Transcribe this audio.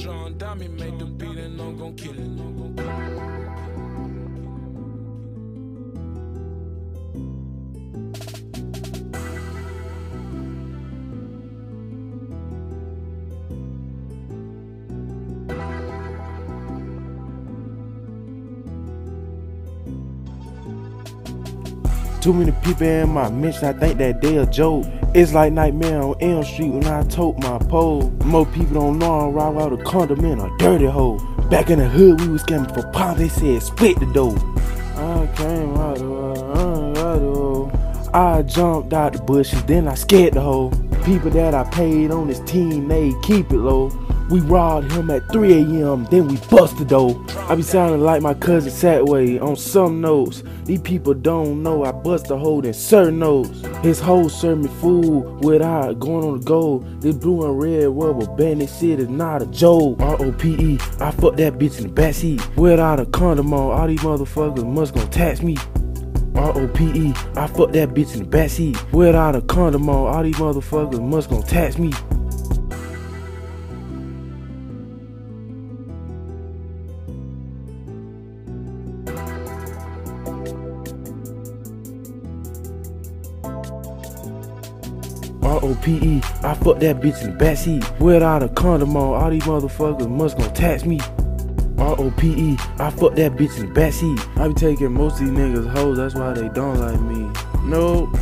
John Dami made the beat and I'm gon' kill it. Too many people in my mention, I think that they a joke. It's like Nightmare on Elm Street when I tote my pole. More people don't know I'm right out of condom in a dirty hole. Back in the hood, we was scamming for pounds, they said split the dough. I came out the uh, out hole. I jumped out the bushes, then I scared the hole. People that I paid on this team, they keep it low. We robbed him at 3 a.m., then we busted though. I be sounding like my cousin Satway on some notes. These people don't know I bust a hole in certain notes. His hoe served me food without going on the go. This blue and red rubber bandit shit is not a joke. R-O-P-E, I fuck that bitch in the backseat. Without a condom on, all these motherfuckers must gon' tax me. R-O-P-E, I fuck that bitch in the backseat. Without a condom on, all these motherfuckers must gon' tax me. R-O-P-E, I fuck that bitch in the backseat. Without a condom on, all these motherfuckers must gon' tax me. R-O-P-E, I fuck that bitch in the backseat. I be taking most of these niggas hoes, that's why they don't like me. Nope.